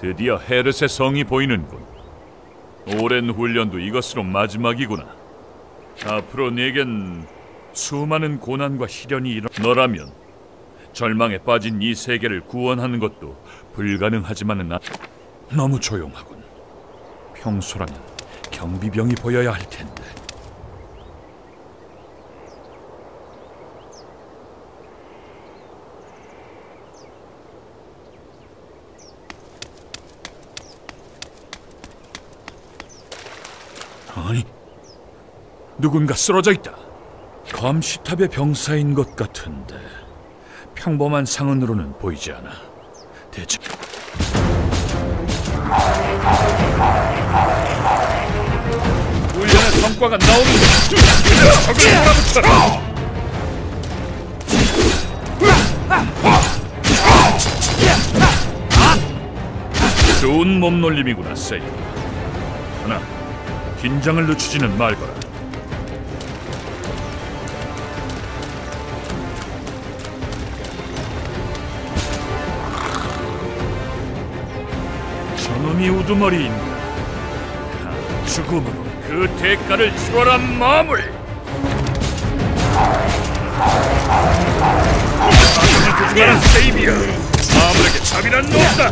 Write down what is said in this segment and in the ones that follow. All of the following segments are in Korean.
드디어 헤르의 성이 보이는군. 오랜 훈련도 이것으로 마지막이구나. 앞으로 내겐 수많은 고난과 시련이 일어. 너라면 절망에 빠진 이 세계를 구원하는 것도 불가능하지만은 아... 너무 조용하군. 평소라면 경비병이 보여야 할 텐데. 아니, 누군가 쓰러져 있다. 감시탑의 병사인 것 같은데 평범한 상은으로는 보이지 않아. 대체 훈련의 성과가 몰아붙여라. 좋은 몸놀림이구나, 세이. 하나, 긴장을 늦추지는 말거라. 저놈이 우두머리인가? 가, 죽음으로 그 대가를! 가슴을 두지 마라 세이비야! 마물에게 잠이란 없다!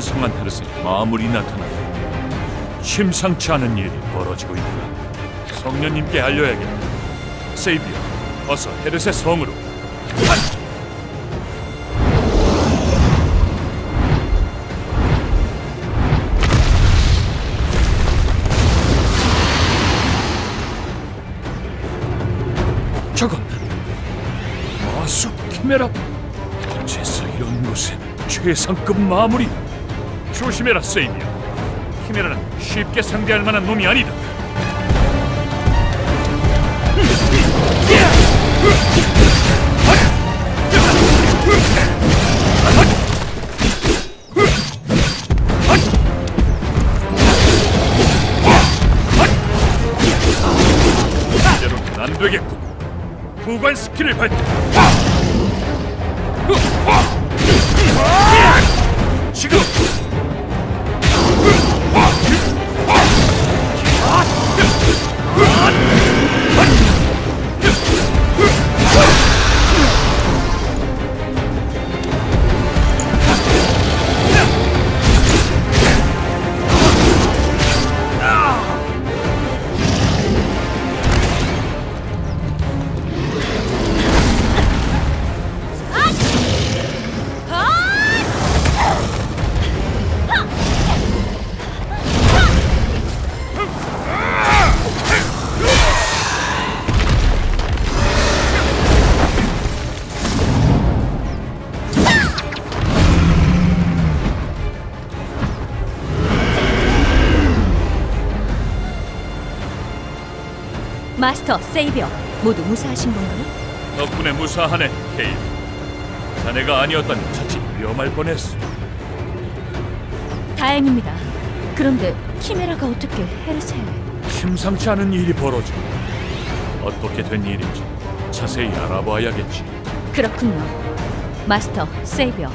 신성한 헤르스에 마물이 나타나 심상치 않은 일이 벌어지고 있다. 성녀님께 알려야겠다. 세이비어, 어서 헤르스의 성으로. 저건 마수 키메라. 어째서 이런 곳에 최상급 마무리. 조심해라, 세이비어. 키메라는 쉽게 상대할 만한 놈이 아니다. 이대로는 안 되겠군. 보관 스킬을 발동. 마스터, 세이비어 모두 무사하신 건가요? 덕분에 무사하네, 케일. 자네가 아니었다면 자칫 위험할 뻔했어. 다행입니다. 그런데 키메라가 어떻게 헤르세에... 심상치 않은 일이 벌어져. 어떻게 된 일인지 자세히 알아봐야겠지. 그렇군요. 마스터, 세이비어.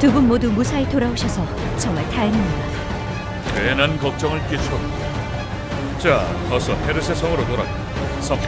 두 분 모두 무사히 돌아오셔서 정말 다행입니다. 괜한 걱정을 끼쳐. 자, 어서 헤르세 성으로 돌아가. 성,